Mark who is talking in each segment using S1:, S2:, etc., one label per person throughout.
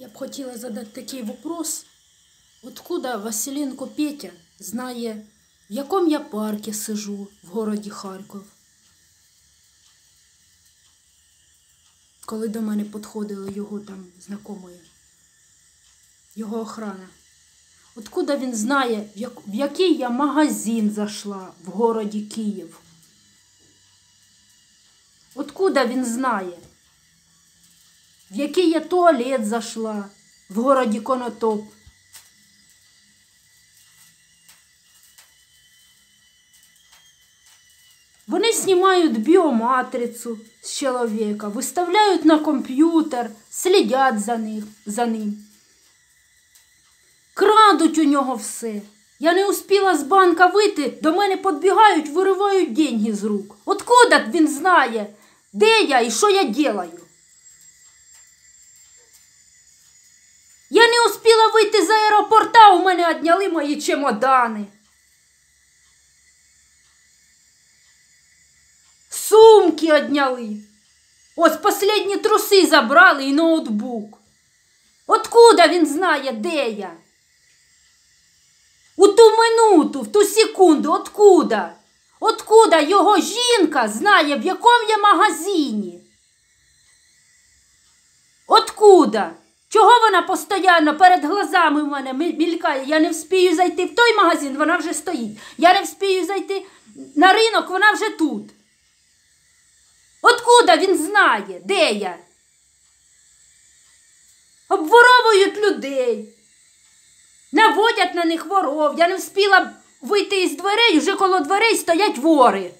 S1: Я б хотіла задати такий вопрос. Откуда Василенко Петя знає, в якому я парку сижу в городі Харків? Коли до мене підходили його там знайомі, його охрана. Откуда він знає, в який я магазин зайшла в городі Київ? Откуда він знає? В який я туалет зайшла в городі Конотоп? Вони знімають біоматрицю з чоловіка, виставляють на комп'ютер, слідять за, них, за ним. Крадуть у нього все. Я не успіла з банка вийти, до мене підбігають, виривають деньги з рук. Откуда він знає, де я і що я делаю? Вийти з аеропорта, у мене відняли мої чемодани. Сумки одняли. Ось последні труси забрали і ноутбук. Откуда він знає, де я? У ту минуту, в ту секунду, откуда? Откуда його жінка знає, в якому я магазині? Откуда? Чого вона постійно перед глазами в мене мі- мількає? Я не вспію зайти в той магазин, вона вже стоїть. Я не вспію зайти на ринок, вона вже тут. Откуда він знає, де я? Обворовують людей, наводять на них воров. Я не встигла вийти із дверей, вже коло дверей стоять вори.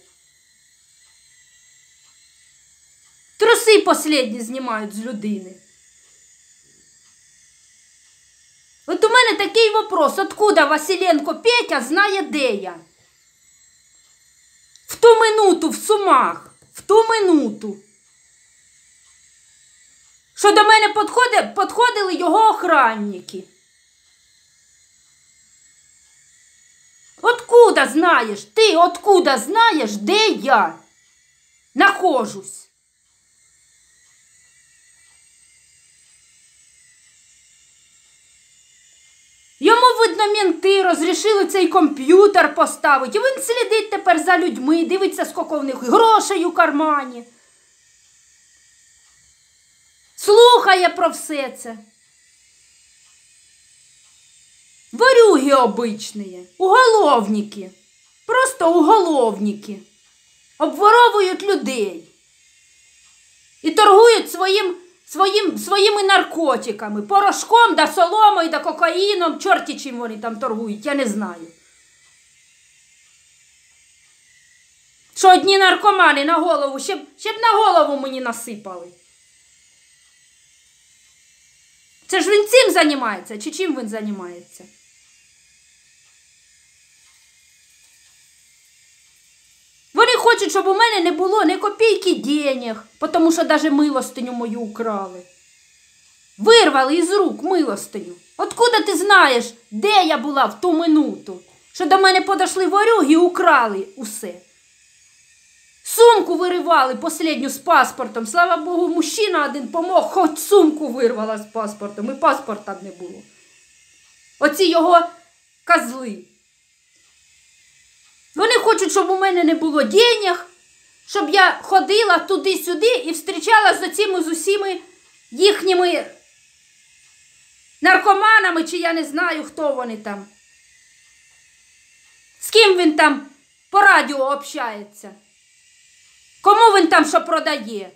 S1: Труси последні знімають з людини. От у мене такий вопрос, откуда Василенко Петя знає, де я? В ту минуту в сумах, в ту минуту. Що до мене підходи- підходили його охранники. Откуда знаєш? Ти откуда знаєш, де я нахожусь? Видно, мінти розрішили цей комп'ютер поставити. І він слідить тепер за людьми, дивиться, скільки в них грошей у кармані. Слухає про все це. Ворюги обичні, уголовники. Просто уголовники. Обворовують людей. І торгують своїм, своїм, наркотиками, порошком, да соломою, да кокаїном, чорті чим вони там торгують, я не знаю. Що одні наркомани на голову, ще, ще б на голову мені насипали. Це ж він цим займається, чи чим він займається? Вони хочуть, щоб у мене не було ні копійки денег, тому що навіть милостиню мою украли. Вирвали із рук милостиню. Откуда ти знаєш, де я була в ту минуту? Що до мене подошли ворюги і украли усе. Сумку виривали последню з паспортом. Слава Богу, мужчина один помог, хоч сумку вирвала з паспортом, і паспорта не було. Оці його козли. Вони хочуть, щоб у мене не було денег, щоб я ходила туди-сюди і зустрічала з оціми з усіми їхніми наркоманами, чи я не знаю, хто вони там. З ким він там по радіо общається? Кому він там що продає?